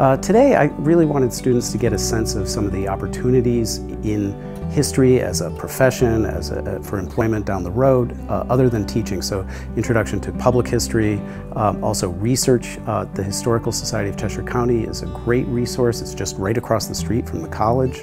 Uh, today I really wanted students to get a sense of some of the opportunities in history as a profession, as a, for employment down the road, uh, other than teaching. So introduction to public history, um, also research. Uh, the Historical Society of Cheshire County is a great resource. It's just right across the street from the college.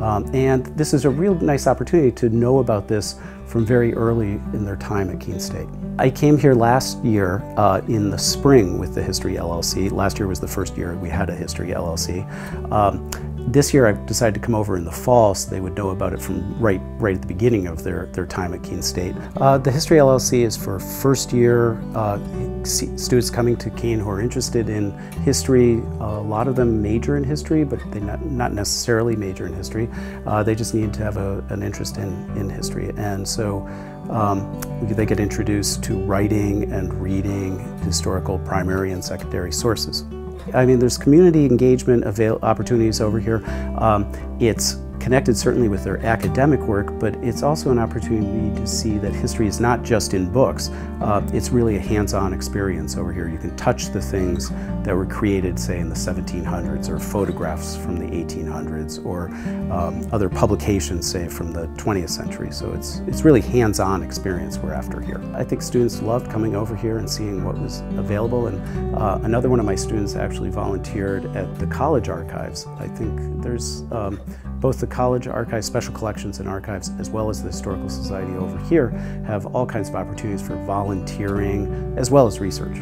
Um, and this is a real nice opportunity to know about this from very early in their time at Keene State. I came here last year uh, in the spring with the History LLC. Last year was the first year we had a History LLC. Um, this year I've decided to come over in the fall so they would know about it from right right at the beginning of their, their time at Keene State. Uh, the History LLC is for first year uh, students coming to Keene who are interested in history. a lot of them major in history, but they not, not necessarily major in history. Uh, they just need to have a, an interest in, in history. And so um, they get introduced to writing and reading historical primary and secondary sources. I mean, there's community engagement opportunities over here. Um, it's connected certainly with their academic work, but it's also an opportunity to see that history is not just in books. Uh, it's really a hands-on experience over here. You can touch the things that were created, say, in the 1700s, or photographs from the 1800s, or um, other publications, say, from the 20th century. So it's, it's really hands-on experience we're after here. I think students loved coming over here and seeing what was available, and uh, another one of my students actually volunteered at the college archives. I think there's um, both the College Archives Special Collections and Archives as well as the Historical Society over here have all kinds of opportunities for volunteering as well as research.